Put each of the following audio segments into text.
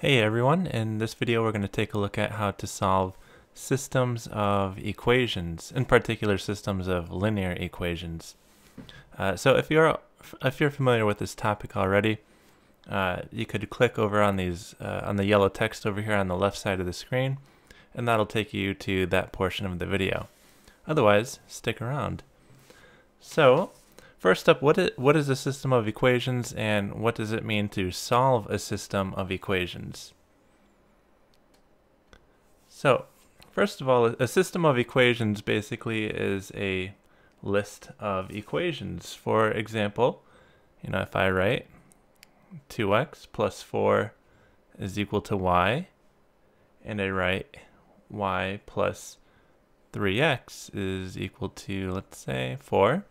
Hey everyone, in this video we're going to take a look at how to solve systems of equations, in particular systems of linear equations. Uh, so if you're if you're familiar with this topic already, uh, you could click over on these uh, on the yellow text over here on the left side of the screen, and that'll take you to that portion of the video. Otherwise, stick around. So First up, what is, what is a system of equations and what does it mean to solve a system of equations? So, first of all, a system of equations basically is a list of equations. For example, you know, if I write 2x plus 4 is equal to y, and I write y plus 3x is equal to, let's say, 4,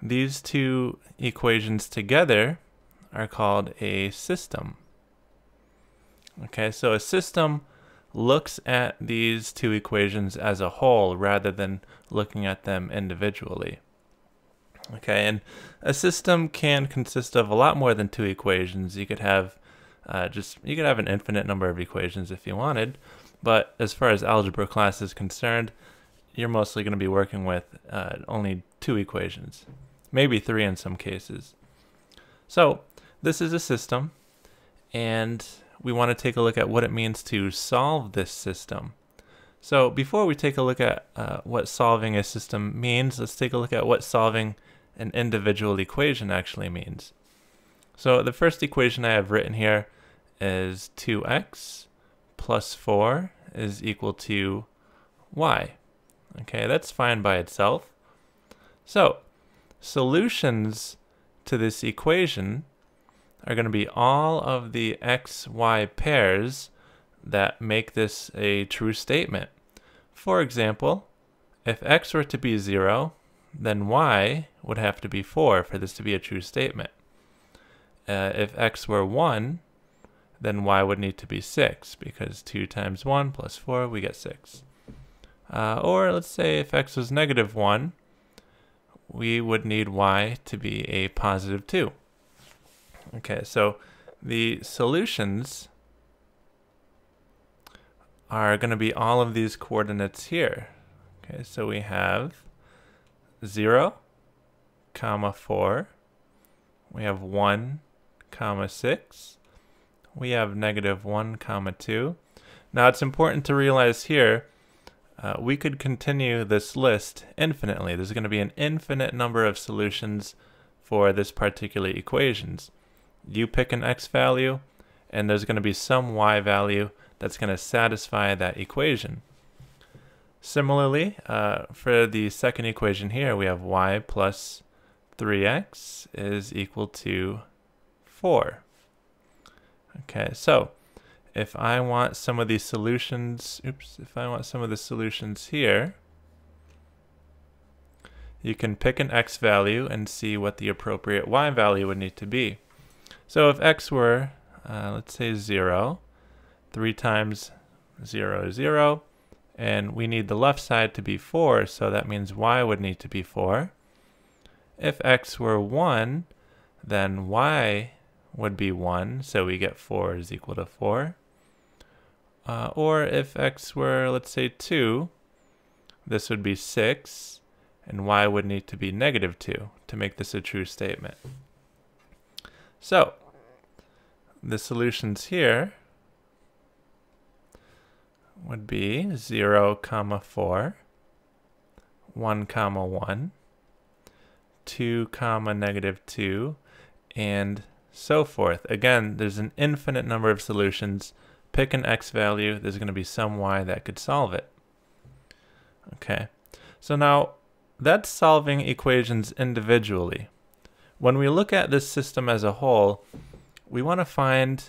these two equations together are called a system. Okay, so a system looks at these two equations as a whole rather than looking at them individually. Okay, and a system can consist of a lot more than two equations. You could have uh, just you could have an infinite number of equations if you wanted, but as far as algebra class is concerned, you're mostly going to be working with uh, only two equations maybe three in some cases. So this is a system, and we want to take a look at what it means to solve this system. So before we take a look at uh, what solving a system means, let's take a look at what solving an individual equation actually means. So the first equation I have written here is 2x plus 4 is equal to y. Okay, that's fine by itself. So solutions to this equation are going to be all of the xy pairs that make this a true statement. For example, if x were to be 0, then y would have to be 4 for this to be a true statement. Uh, if x were 1, then y would need to be 6, because 2 times 1 plus 4, we get 6. Uh, or let's say if x was negative 1, we would need y to be a positive 2. Okay, so the solutions are going to be all of these coordinates here. Okay, so we have 0, comma 4, we have 1, comma 6, we have negative 1, comma 2. Now it's important to realize here uh, we could continue this list infinitely. There's going to be an infinite number of solutions for this particular equations. You pick an x value, and there's going to be some y value that's going to satisfy that equation. Similarly, uh, for the second equation here, we have y plus 3x is equal to 4. Okay, so if I want some of these solutions, oops, if I want some of the solutions here, you can pick an x value and see what the appropriate y value would need to be. So if x were, uh, let's say 0, 3 times 0 is 0, and we need the left side to be 4, so that means y would need to be 4. If x were 1, then y would be 1, so we get 4 is equal to 4. Uh, or if x were, let's say, 2, this would be 6, and y would need to be negative 2 to make this a true statement. So, the solutions here would be 0, comma 4, 1, comma 1, 2, comma negative 2, and so forth. Again, there's an infinite number of solutions pick an x value, there's going to be some y that could solve it. Okay, so now that's solving equations individually. When we look at this system as a whole, we want to find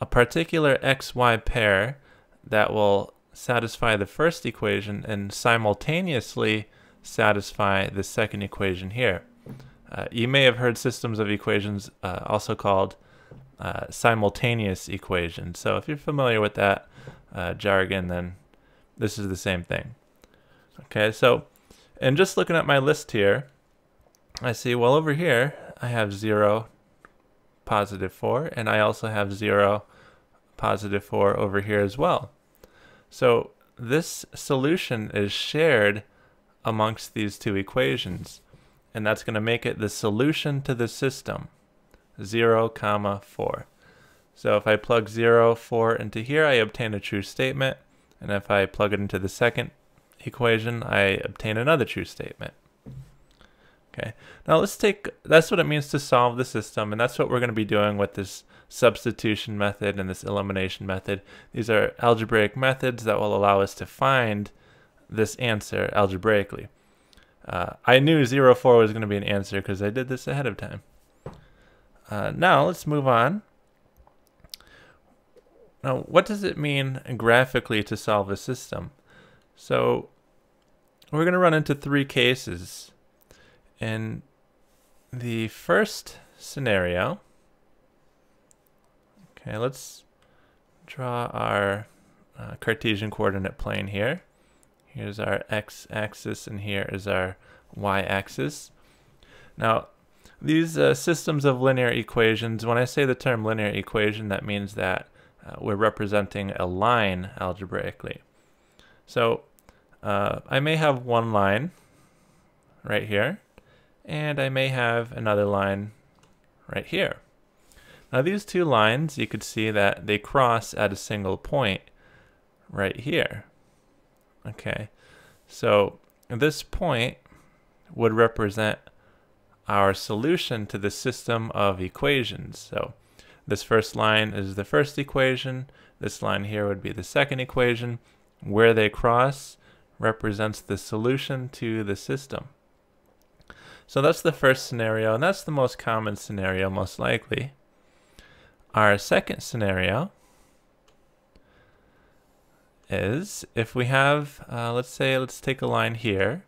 a particular xy pair that will satisfy the first equation and simultaneously satisfy the second equation here. Uh, you may have heard systems of equations uh, also called uh, simultaneous equation. So if you're familiar with that uh, jargon, then this is the same thing. Okay, so, and just looking at my list here, I see, well, over here, I have 0, positive 4, and I also have 0, positive 4 over here as well. So this solution is shared amongst these two equations, and that's going to make it the solution to the system, 0, comma 4. So if I plug 0, 4 into here, I obtain a true statement, and if I plug it into the second equation, I obtain another true statement. Okay, now let's take, that's what it means to solve the system, and that's what we're going to be doing with this substitution method and this elimination method. These are algebraic methods that will allow us to find this answer algebraically. Uh, I knew 0, 4 was going to be an answer because I did this ahead of time. Uh, now let's move on. Now, what does it mean graphically to solve a system? So we're going to run into three cases. In the first scenario, okay, let's draw our uh, Cartesian coordinate plane here. Here's our x-axis and here is our y-axis. Now, these uh, systems of linear equations, when I say the term linear equation, that means that uh, we're representing a line algebraically. So uh, I may have one line right here, and I may have another line right here. Now these two lines, you could see that they cross at a single point right here. Okay, so this point would represent our solution to the system of equations. So this first line is the first equation, this line here would be the second equation. Where they cross represents the solution to the system. So that's the first scenario, and that's the most common scenario, most likely. Our second scenario is if we have, uh, let's say, let's take a line here,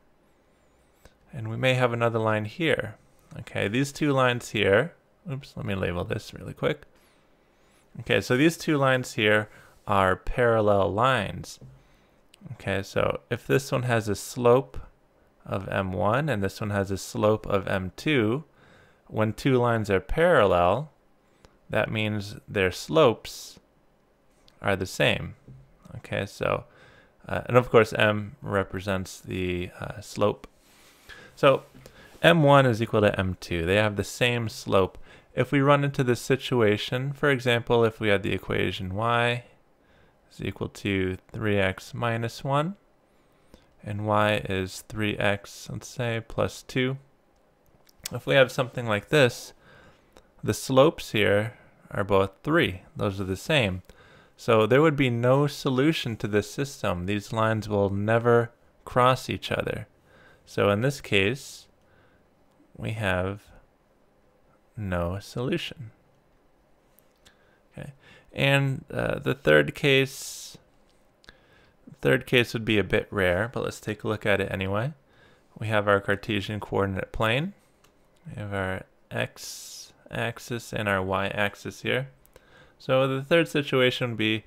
and we may have another line here. Okay, these two lines here, oops, let me label this really quick. Okay, so these two lines here are parallel lines. Okay, so if this one has a slope of m1 and this one has a slope of m2, when two lines are parallel, that means their slopes are the same. Okay, so, uh, and of course m represents the uh, slope. So m1 is equal to m2. They have the same slope. If we run into this situation, for example, if we had the equation y is equal to 3x minus 1, and y is 3x, let's say, plus 2. If we have something like this, the slopes here are both 3. Those are the same. So there would be no solution to this system. These lines will never cross each other. So in this case, we have no solution. Okay, and uh, the third case, third case would be a bit rare, but let's take a look at it anyway. We have our Cartesian coordinate plane. We have our x-axis and our y-axis here. So the third situation would be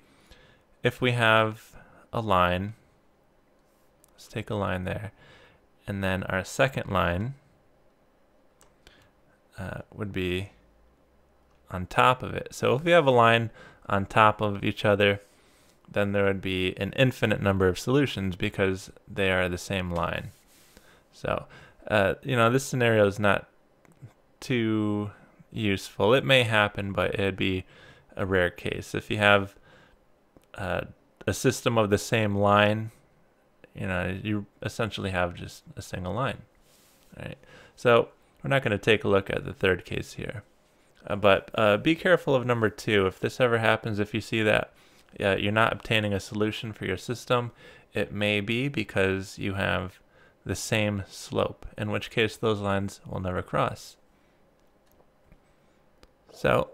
if we have a line, let's take a line there, and then our second line uh, would be on top of it. So if we have a line on top of each other, then there would be an infinite number of solutions because they are the same line. So, uh, you know, this scenario is not too useful. It may happen, but it'd be a rare case. If you have uh, a system of the same line, you know, you essentially have just a single line, right? So we're not going to take a look at the third case here. Uh, but uh, be careful of number two. If this ever happens, if you see that uh, you're not obtaining a solution for your system, it may be because you have the same slope, in which case those lines will never cross. So,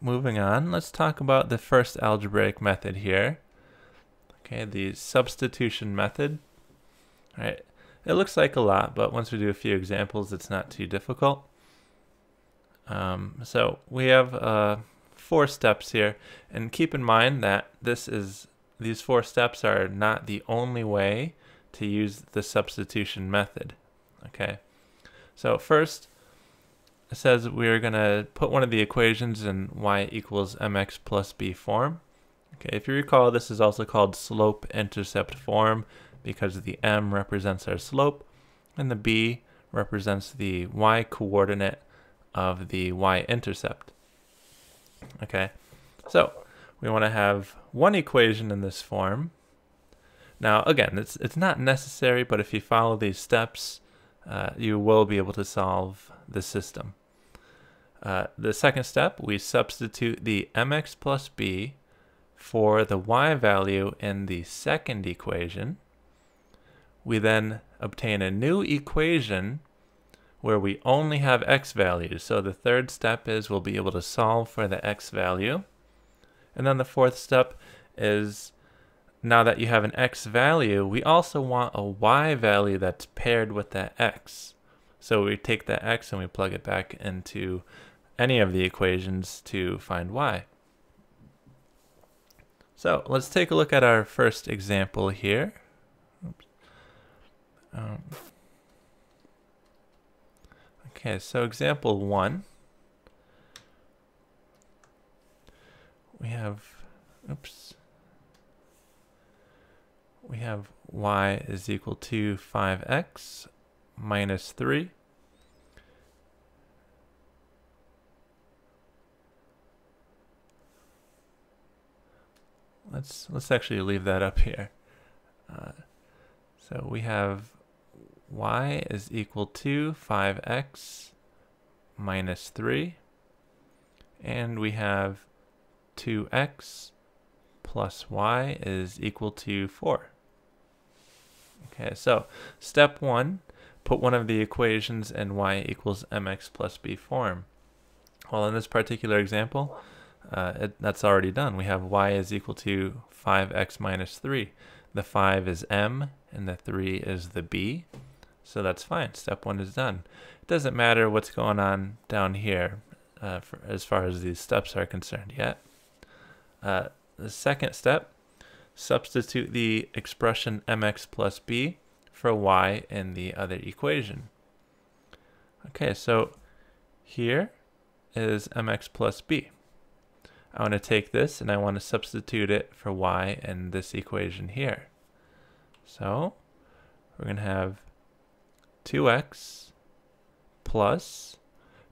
moving on, let's talk about the first algebraic method here. Okay, the substitution method. All right, it looks like a lot, but once we do a few examples, it's not too difficult. Um, so we have uh, four steps here, and keep in mind that this is these four steps are not the only way to use the substitution method. Okay, so first it says we're going to put one of the equations in y equals mx plus b form. Okay, if you recall, this is also called slope-intercept form because the m represents our slope and the b represents the y-coordinate of the y-intercept. Okay, so we want to have one equation in this form. Now, again, it's, it's not necessary, but if you follow these steps, uh, you will be able to solve the system. Uh, the second step, we substitute the mx plus b for the y value in the second equation. We then obtain a new equation where we only have x values. So the third step is we'll be able to solve for the x value. And then the fourth step is now that you have an x value, we also want a y value that's paired with that x. So we take that x and we plug it back into any of the equations to find y. So let's take a look at our first example here. Um, okay, so example one. We have, oops, we have y is equal to 5x minus 3 let's let's actually leave that up here. Uh, so we have y is equal to 5x minus 3, and we have 2x plus y is equal to 4. Okay, so step 1, put one of the equations in y equals mx plus b form. Well, in this particular example, uh, it, that's already done. We have y is equal to 5x minus 3. The 5 is m, and the 3 is the b. So that's fine. Step 1 is done. It doesn't matter what's going on down here uh, for, as far as these steps are concerned yet. Uh, the second step, substitute the expression mx plus b for y in the other equation. Okay, so here is mx plus b. I want to take this and I want to substitute it for y in this equation here. So we're going to have 2x plus,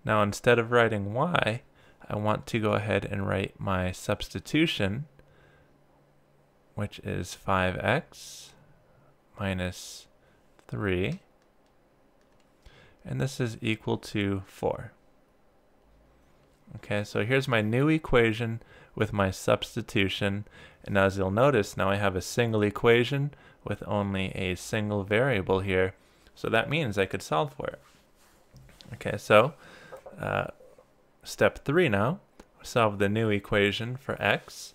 now instead of writing y, I want to go ahead and write my substitution, which is 5x minus 3, and this is equal to 4. Okay, so here's my new equation with my substitution. And as you'll notice, now I have a single equation with only a single variable here. So that means I could solve for it. Okay, so uh, step three now, solve the new equation for x.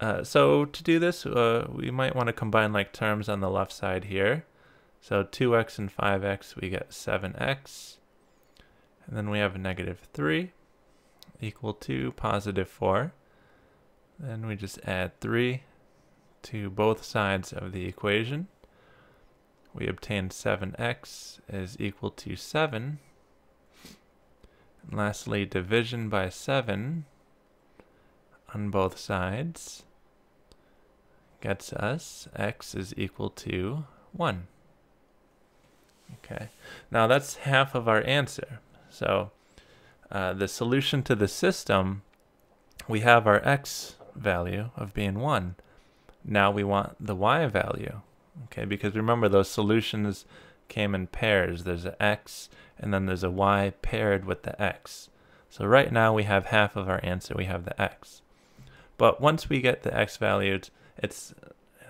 Uh, so to do this, uh, we might want to combine like terms on the left side here. So 2x and 5x, we get 7x. And then we have a negative 3 equal to positive 4. Then we just add 3 to both sides of the equation. We obtain 7x is equal to 7. And lastly, division by 7 on both sides gets us x is equal to 1. Okay, now that's half of our answer. So uh, the solution to the system, we have our x value of being 1. Now we want the y value, okay? Because remember, those solutions came in pairs. There's an x, and then there's a y paired with the x. So right now we have half of our answer. We have the x. But once we get the x valued, it's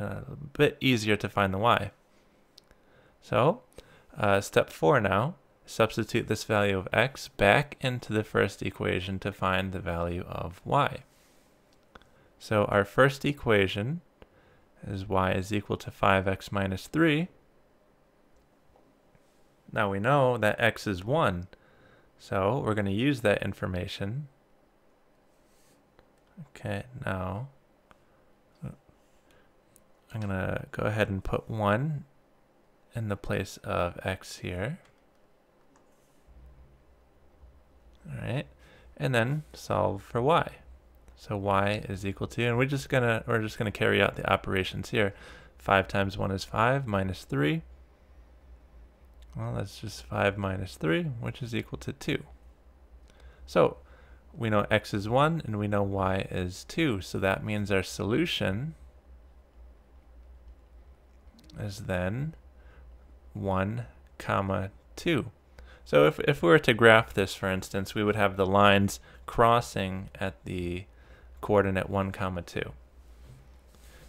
uh, a bit easier to find the y. So uh, step 4 now substitute this value of x back into the first equation to find the value of y. So our first equation is y is equal to 5x minus 3. Now we know that x is 1, so we're going to use that information. Okay, now I'm going to go ahead and put 1 in the place of x here. All right, and then solve for y. So y is equal to, and we're just gonna we're just gonna carry out the operations here. Five times one is five minus three. Well, that's just five minus three, which is equal to two. So we know x is one and we know y is two. So that means our solution is then one comma two. So if, if we were to graph this, for instance, we would have the lines crossing at the coordinate 1 comma 2.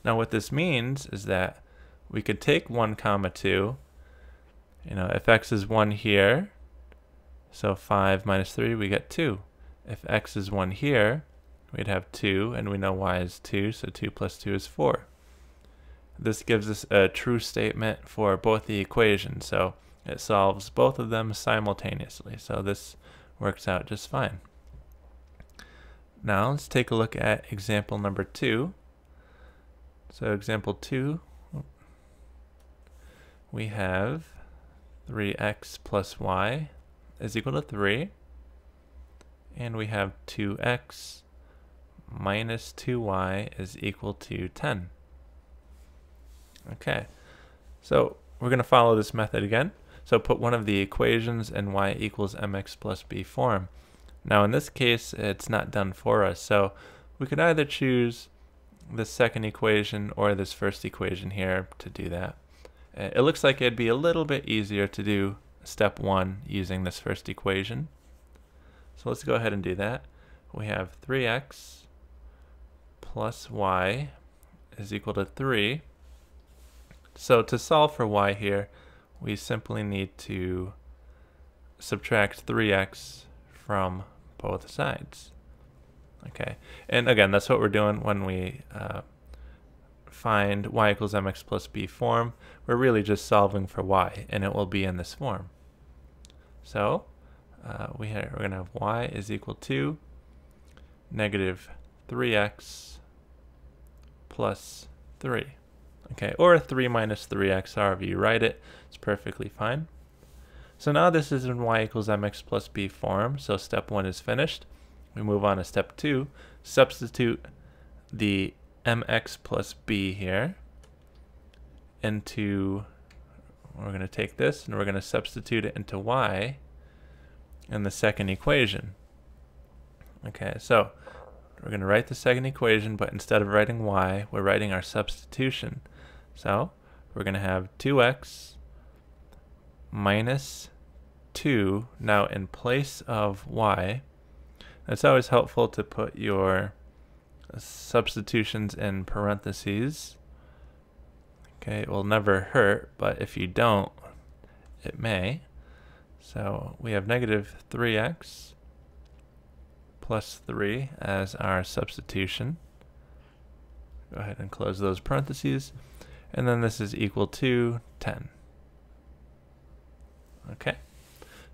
Now what this means is that we could take 1 comma 2, you know, if x is 1 here, so 5 minus 3, we get 2. If x is 1 here, we'd have 2, and we know y is 2, so 2 plus 2 is 4. This gives us a true statement for both the equations, so it solves both of them simultaneously. So this works out just fine. Now let's take a look at example number two. So example two, we have 3x plus y is equal to 3. And we have 2x minus 2y is equal to 10. Okay, so we're going to follow this method again. So put one of the equations in y equals mx plus b form. Now in this case, it's not done for us, so we could either choose the second equation or this first equation here to do that. Uh, it looks like it'd be a little bit easier to do step one using this first equation. So let's go ahead and do that. We have 3x plus y is equal to 3. So to solve for y here, we simply need to subtract 3x from both sides. Okay, and again, that's what we're doing when we uh, find y equals mx plus b form. We're really just solving for y, and it will be in this form. So uh, we we're going to have y is equal to negative 3x plus 3. Okay, or 3 minus 3x, however you write it, it's perfectly fine. So now this is in y equals mx plus b form, so step one is finished. We move on to step two, substitute the mx plus b here into, we're going to take this and we're going to substitute it into y in the second equation. Okay, so we're going to write the second equation, but instead of writing y, we're writing our substitution. So we're going to have 2x minus 2 now in place of y. It's always helpful to put your substitutions in parentheses. Okay, it will never hurt, but if you don't, it may. So we have negative 3x plus 3 as our substitution. Go ahead and close those parentheses. And then this is equal to 10. Okay.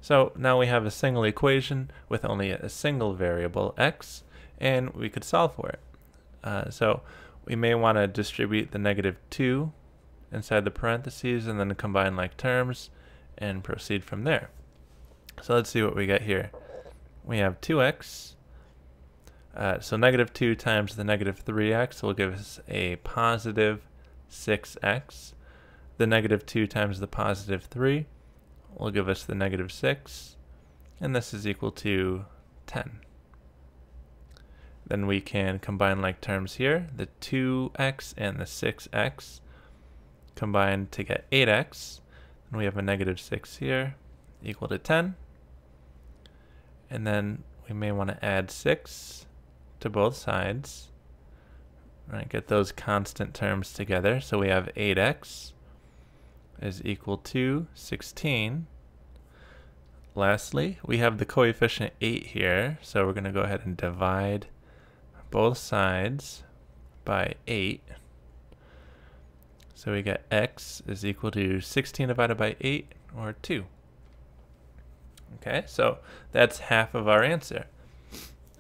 So now we have a single equation with only a single variable x, and we could solve for it. Uh, so we may want to distribute the negative 2 inside the parentheses and then combine like terms and proceed from there. So let's see what we get here. We have 2x, uh, so negative 2 times the negative 3x will give us a positive 6x. The negative 2 times the positive 3 will give us the negative 6, and this is equal to 10. Then we can combine like terms here, the 2x and the 6x combine to get 8x, and we have a negative 6 here equal to 10. And then we may want to add 6 to both sides. Right, get those constant terms together. So we have 8x is equal to 16. Lastly, we have the coefficient 8 here, so we're going to go ahead and divide both sides by 8. So we get x is equal to 16 divided by 8, or 2. Okay, so that's half of our answer.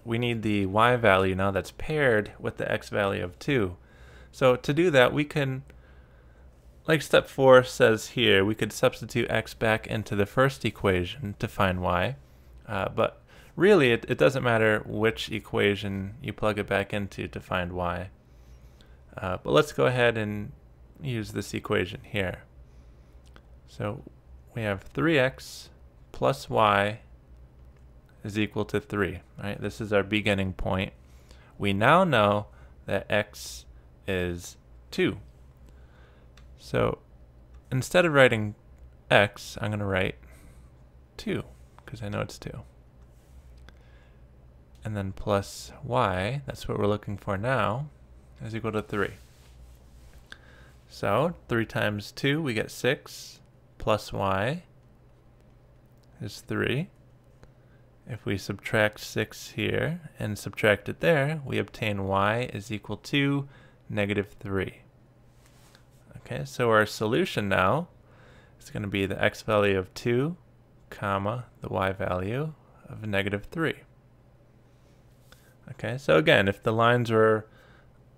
We need the y value now that's paired with the x value of 2. So to do that, we can like step 4 says here, we could substitute x back into the first equation to find y. Uh, but really it, it doesn't matter which equation you plug it back into to find y. Uh, but let's go ahead and use this equation here. So we have 3x plus y is equal to 3. Right? This is our beginning point. We now know that x is 2. So instead of writing x, I'm going to write 2 because I know it's 2. And then plus y, that's what we're looking for now, is equal to 3. So 3 times 2, we get 6, plus y is 3. If we subtract 6 here and subtract it there, we obtain y is equal to negative 3. Okay, so our solution now is going to be the x value of 2, comma, the y value of negative 3. Okay, so again, if the lines were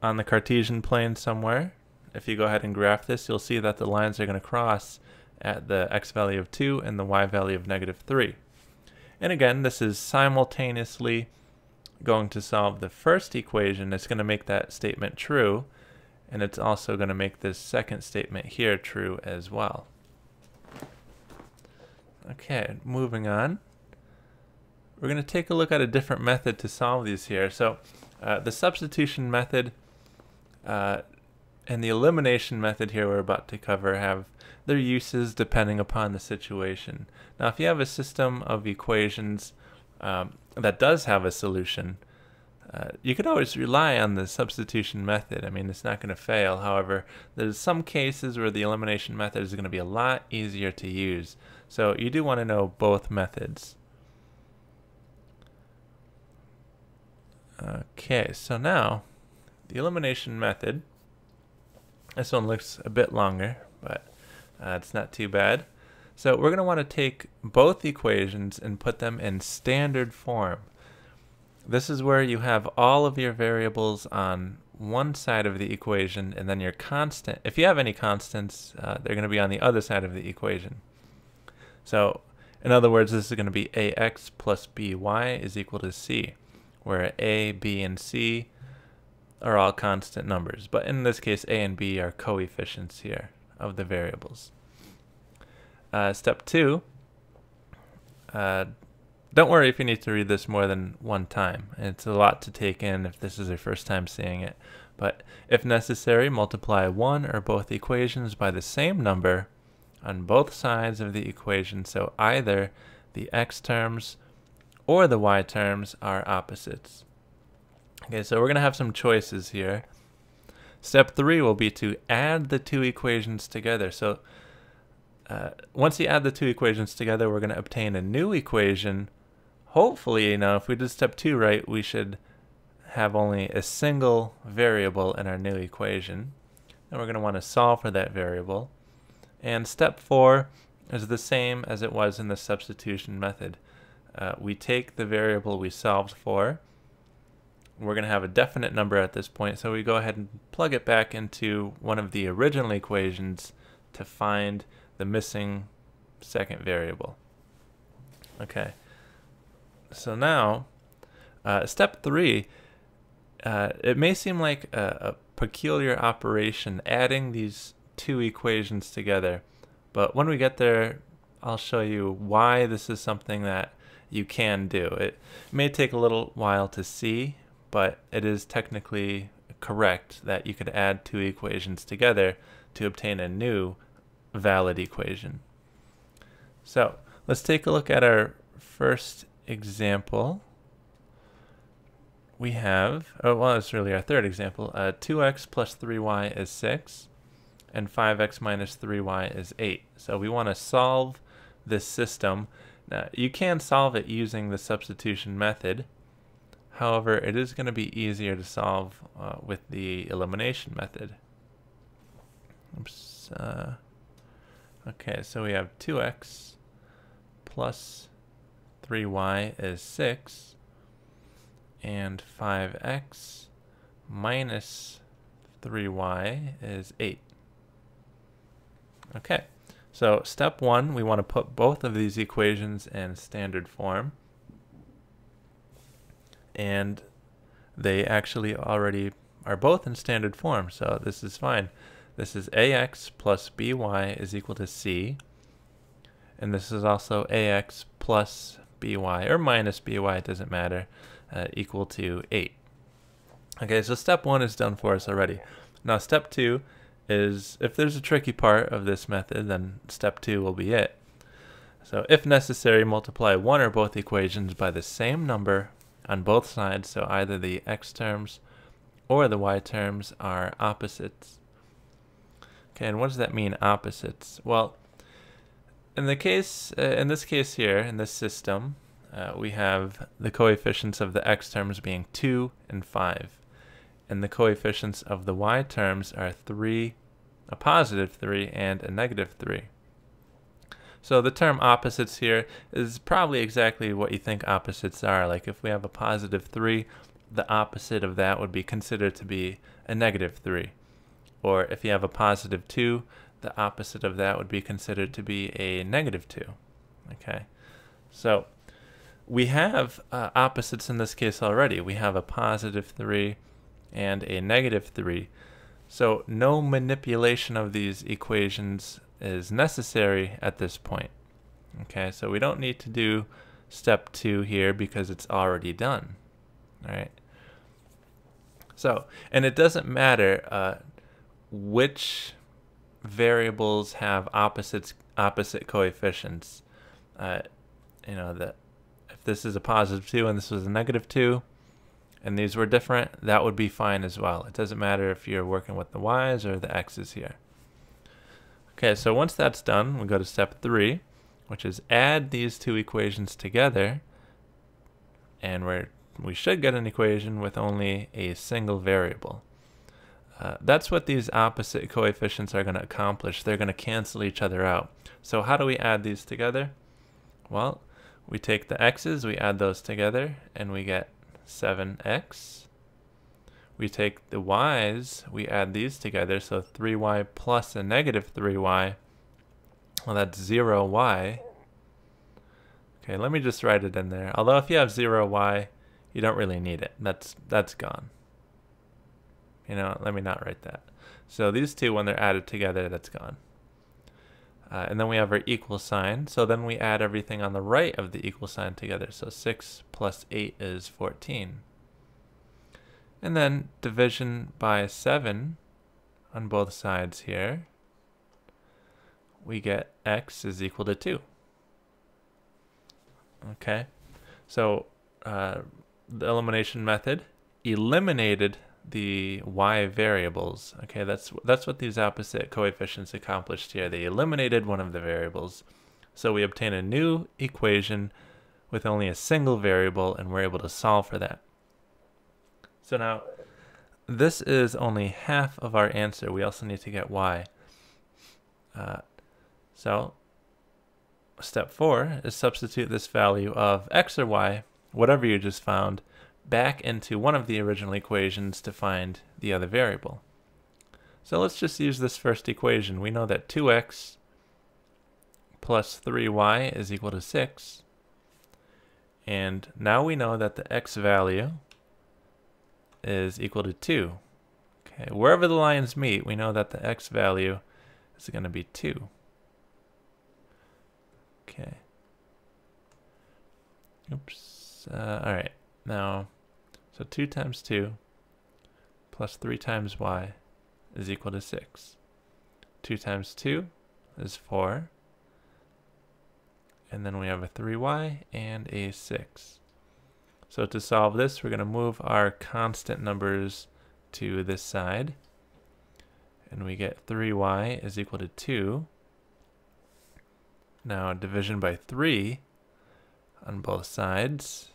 on the Cartesian plane somewhere, if you go ahead and graph this, you'll see that the lines are going to cross at the x value of 2 and the y value of negative 3. And again, this is simultaneously going to solve the first equation. It's going to make that statement true, and it's also going to make this second statement here true as well. Okay, moving on. We're going to take a look at a different method to solve these here. So uh, the substitution method uh, and the elimination method here we're about to cover have their uses depending upon the situation. Now if you have a system of equations um, that does have a solution, uh, you could always rely on the substitution method. I mean, it's not going to fail. However, there's some cases where the elimination method is going to be a lot easier to use. So you do want to know both methods. Okay, so now the elimination method. This one looks a bit longer, but uh, it's not too bad. So we're going to want to take both equations and put them in standard form. This is where you have all of your variables on one side of the equation and then your constant. If you have any constants, uh, they're going to be on the other side of the equation. So in other words, this is going to be ax plus by is equal to c where a, b, and c are all constant numbers. But in this case, a and b are coefficients here of the variables. Uh, step two, uh, don't worry if you need to read this more than one time. It's a lot to take in if this is your first time seeing it. But if necessary, multiply one or both equations by the same number on both sides of the equation. So either the x terms or the y terms are opposites. Okay, so we're going to have some choices here. Step three will be to add the two equations together. So uh, once you add the two equations together, we're going to obtain a new equation. Hopefully, know, if we did step two right, we should have only a single variable in our new equation. And we're going to want to solve for that variable. And step four is the same as it was in the substitution method uh, we take the variable we solved for. We're going to have a definite number at this point, so we go ahead and plug it back into one of the original equations to find the missing second variable. Okay, so now, uh, step three, uh, it may seem like a, a peculiar operation adding these two equations together, but when we get there, I'll show you why this is something that you can do. It may take a little while to see, but it is technically correct that you could add two equations together to obtain a new valid equation. So let's take a look at our first example. We have, oh, well, it's really our third example. Uh, 2x plus 3y is 6, and 5x minus 3y is 8. So we want to solve this system now, you can solve it using the substitution method. However, it is going to be easier to solve uh, with the elimination method. Oops. Uh, okay, so we have 2x plus 3y is 6, and 5x minus 3y is 8. Okay. So step one, we want to put both of these equations in standard form. and they actually already are both in standard form, so this is fine. This is ax plus by is equal to c, and this is also ax plus by, or minus by, it doesn't matter, uh, equal to 8. Okay, so step 1 is done for us already. Now step 2 is, if there's a tricky part of this method, then step 2 will be it. So if necessary, multiply one or both equations by the same number on both sides, so either the x terms or the y terms are opposites. Okay, and what does that mean, opposites? Well, in the case, uh, in this case here, in this system, uh, we have the coefficients of the x terms being 2 and 5. And the coefficients of the y terms are 3, a positive 3, and a negative 3. So the term opposites here is probably exactly what you think opposites are. Like if we have a positive 3, the opposite of that would be considered to be a negative 3. Or if you have a positive 2, the opposite of that would be considered to be a negative 2. Okay, so we have uh, opposites in this case already. We have a positive 3 and a negative 3. So no manipulation of these equations is necessary at this point. Okay, so we don't need to do step two here because it's already done. All right. So, and it doesn't matter uh, which variables have opposites opposite coefficients. Uh, you know that if this is a positive two and this was a negative two, and these were different, that would be fine as well. It doesn't matter if you're working with the y's or the x's here. Okay, so once that's done, we go to step three, which is add these two equations together, and we we should get an equation with only a single variable. Uh, that's what these opposite coefficients are going to accomplish. They're going to cancel each other out. So how do we add these together? Well, we take the x's, we add those together, and we get 7x we take the y's, we add these together, so 3y plus a negative 3y, well that's 0y. Okay, let me just write it in there. Although if you have 0y, you don't really need it. That's, that's gone. You know, let me not write that. So these two, when they're added together, that's gone. Uh, and then we have our equal sign. So then we add everything on the right of the equal sign together. So 6 plus 8 is 14. And then division by 7 on both sides here, we get x is equal to 2. Okay, so uh, the elimination method eliminated the y variables. Okay, that's that's what these opposite coefficients accomplished here. They eliminated one of the variables. So we obtain a new equation with only a single variable and we're able to solve for that. So now, this is only half of our answer. We also need to get y. Uh, so, step four is substitute this value of x or y, whatever you just found, back into one of the original equations to find the other variable. So let's just use this first equation. We know that 2x plus 3y is equal to 6. And now we know that the x value is equal to 2. Okay, wherever the lines meet, we know that the x value is going to be 2. Okay. Oops. Uh, all right. Now, so 2 times 2 plus 3 times y is equal to 6. 2 times 2 is 4. And then we have a 3y and a 6. So to solve this, we're going to move our constant numbers to this side. And we get 3y is equal to 2. Now division by 3 on both sides.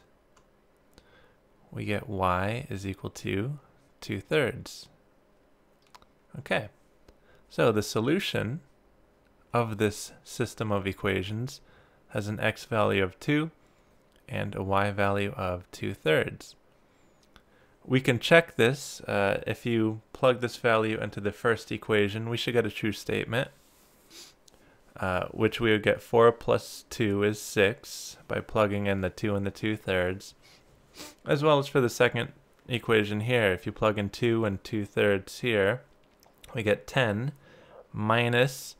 We get y is equal to 2 thirds. Okay, so the solution of this system of equations has an x value of 2 and a y value of 2 thirds. We can check this. Uh, if you plug this value into the first equation, we should get a true statement, uh, which we would get 4 plus 2 is 6 by plugging in the 2 and the 2 thirds. As well as for the second equation here. If you plug in 2 and 2 thirds here, we get 10 minus,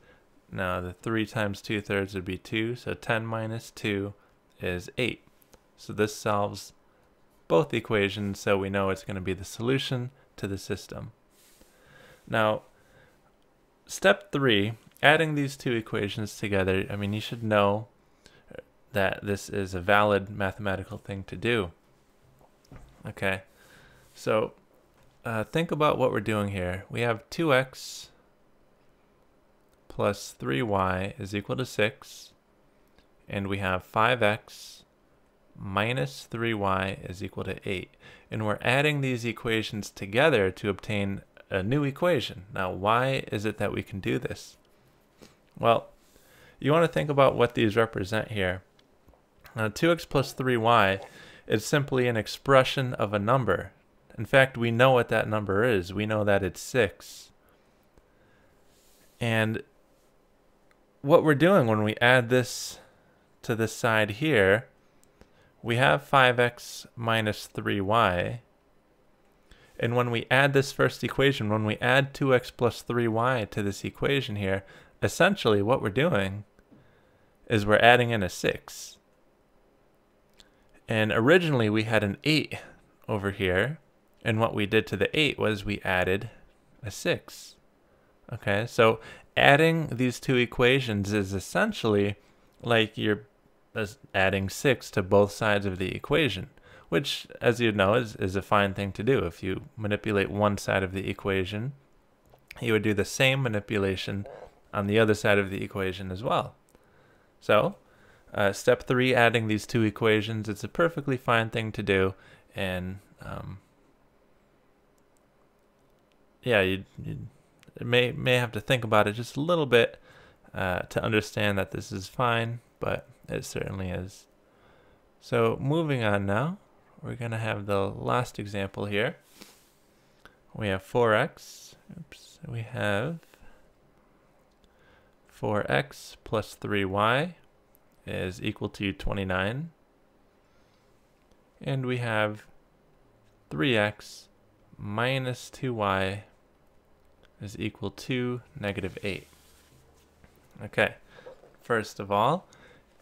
now the 3 times 2 thirds would be 2, so 10 minus 2 is 8. So this solves both equations, so we know it's going to be the solution to the system. Now, step 3, adding these two equations together, I mean, you should know that this is a valid mathematical thing to do. Okay, so uh, think about what we're doing here. We have 2x plus 3y is equal to 6, and we have 5x minus 3y is equal to 8. And we're adding these equations together to obtain a new equation. Now, why is it that we can do this? Well, you want to think about what these represent here. Now, 2x plus 3y is simply an expression of a number. In fact, we know what that number is. We know that it's 6. And what we're doing when we add this to this side here, we have 5x minus 3y. And when we add this first equation, when we add 2x plus 3y to this equation here, essentially what we're doing is we're adding in a 6. And originally we had an 8 over here. And what we did to the 8 was we added a 6. Okay, so adding these two equations is essentially like you're adding 6 to both sides of the equation, which, as you know, is, is a fine thing to do. If you manipulate one side of the equation, you would do the same manipulation on the other side of the equation as well. So, uh, step three, adding these two equations, it's a perfectly fine thing to do. And um, yeah, you, may, may have to think about it just a little bit uh, to understand that this is fine, but it certainly is. So moving on now, we're going to have the last example here. We have 4x. Oops. We have 4x plus 3y is equal to 29. And we have 3x minus 2y is equal to negative 8. Okay, first of all,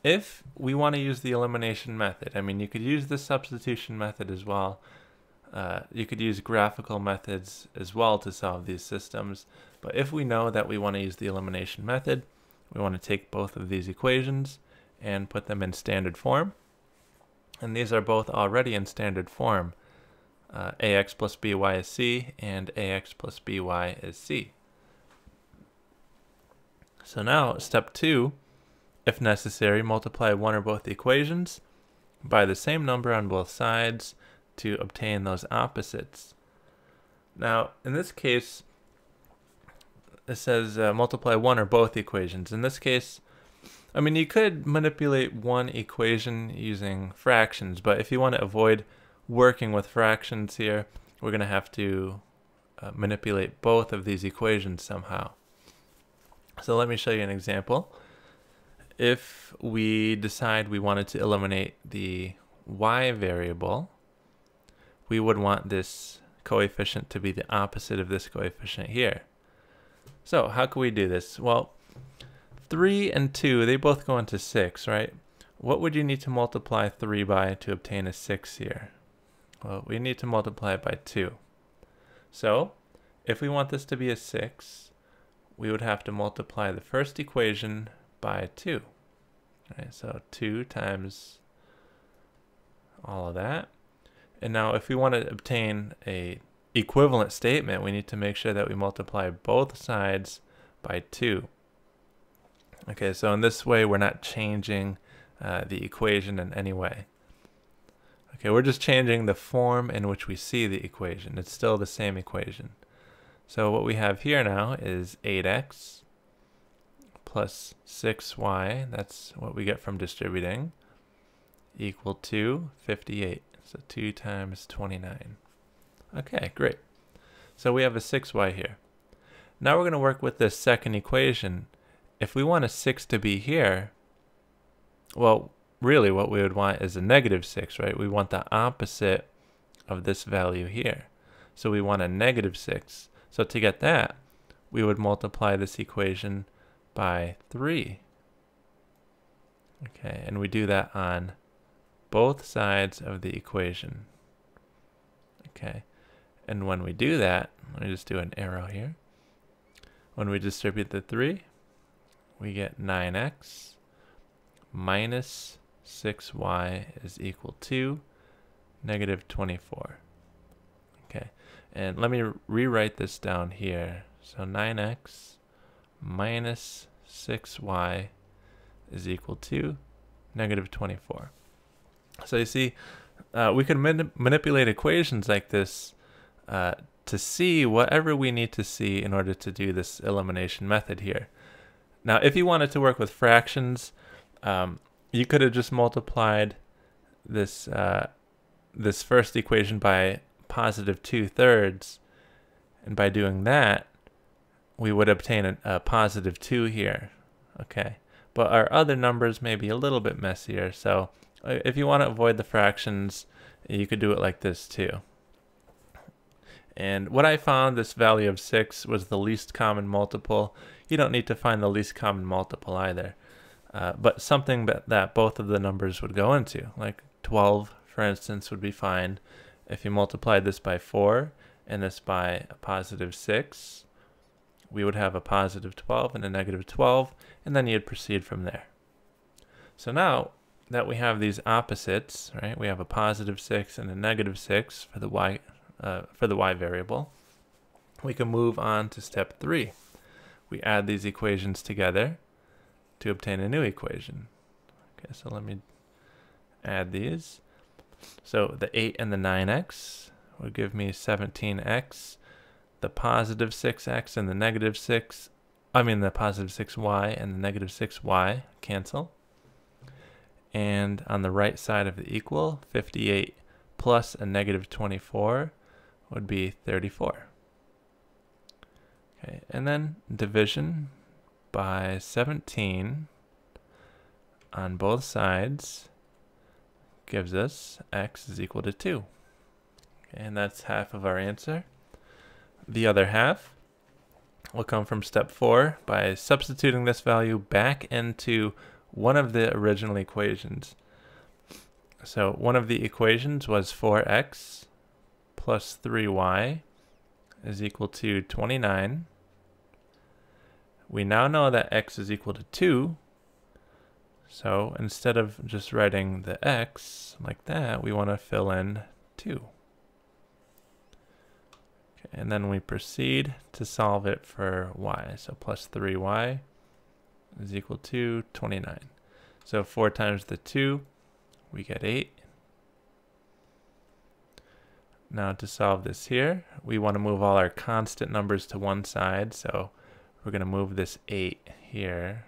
if we want to use the elimination method, I mean, you could use the substitution method as well. Uh, you could use graphical methods as well to solve these systems. But if we know that we want to use the elimination method, we want to take both of these equations and put them in standard form. And these are both already in standard form. Uh, ax plus by is c, and ax plus by is c. So now, step two, if necessary, multiply one or both equations by the same number on both sides to obtain those opposites. Now, in this case, it says uh, multiply one or both equations. In this case, I mean, you could manipulate one equation using fractions, but if you want to avoid working with fractions here, we're going to have to uh, manipulate both of these equations somehow. So let me show you an example. If we decide we wanted to eliminate the y variable, we would want this coefficient to be the opposite of this coefficient here. So how can we do this? Well, 3 and 2, they both go into 6, right? What would you need to multiply 3 by to obtain a 6 here? Well, we need to multiply it by 2. So, if we want this to be a 6, we would have to multiply the first equation by 2. Right, so 2 times all of that. And now if we want to obtain a equivalent statement, we need to make sure that we multiply both sides by 2. Okay, so in this way, we're not changing uh, the equation in any way. Okay, we're just changing the form in which we see the equation. It's still the same equation. So what we have here now is 8x plus 6y, that's what we get from distributing, equal to 58. So 2 times 29. Okay, great. So we have a 6y here. Now we're going to work with this second equation if we want a 6 to be here, well, really what we would want is a negative 6, right? We want the opposite of this value here. So we want a negative 6. So to get that, we would multiply this equation by 3. Okay, and we do that on both sides of the equation. Okay, and when we do that, let me just do an arrow here. When we distribute the 3, we get 9x minus 6y is equal to negative 24. Okay, and let me rewrite this down here. So 9x minus 6y is equal to negative 24. So you see, uh, we can manipulate equations like this uh, to see whatever we need to see in order to do this elimination method here. Now, if you wanted to work with fractions, um, you could have just multiplied this uh, this first equation by positive two thirds, and by doing that, we would obtain a, a positive two here. Okay, but our other numbers may be a little bit messier. So uh, if you want to avoid the fractions, you could do it like this too. And what I found, this value of 6 was the least common multiple. You don't need to find the least common multiple either. Uh, but something that, that both of the numbers would go into, like 12, for instance, would be fine. If you multiplied this by 4 and this by a positive 6, we would have a positive 12 and a negative 12, and then you'd proceed from there. So now that we have these opposites, right, we have a positive 6 and a negative 6 for the y uh, for the y variable, we can move on to step three. We add these equations together to obtain a new equation. Okay, so let me add these. So the 8 and the 9x would give me 17x. The positive 6x and the negative 6, I mean the positive 6y and the negative 6y cancel. And on the right side of the equal, 58 plus a negative 24 would be 34. Okay, and then division by 17 on both sides gives us x is equal to 2. And that's half of our answer. The other half will come from step 4 by substituting this value back into one of the original equations. So one of the equations was 4x plus 3y is equal to 29. We now know that x is equal to 2. So instead of just writing the x like that, we want to fill in 2. Okay, and then we proceed to solve it for y. So plus 3y is equal to 29. So 4 times the 2, we get 8. Now to solve this here, we want to move all our constant numbers to one side. So we're going to move this 8 here.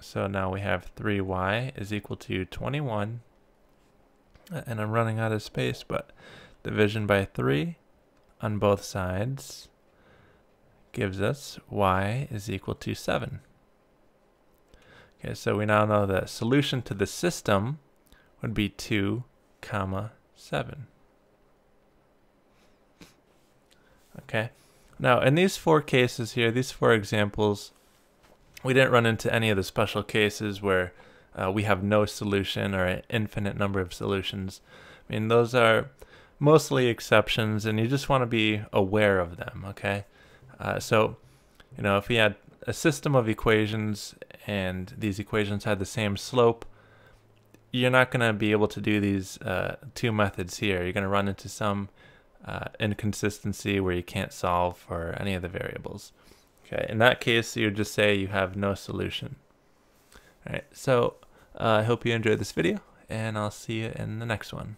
So now we have 3y is equal to 21. And I'm running out of space, but division by 3 on both sides gives us y is equal to 7. Okay, so we now know the solution to the system would be 2 comma 7. Okay, now in these four cases here, these four examples, we didn't run into any of the special cases where uh, we have no solution or an infinite number of solutions. I mean, those are mostly exceptions, and you just want to be aware of them, okay? Uh, so, you know, if we had a system of equations and these equations had the same slope, you're not going to be able to do these uh, two methods here. You're going to run into some uh, inconsistency where you can't solve for any of the variables. Okay, in that case, you just say you have no solution. All right, so uh, I hope you enjoyed this video, and I'll see you in the next one.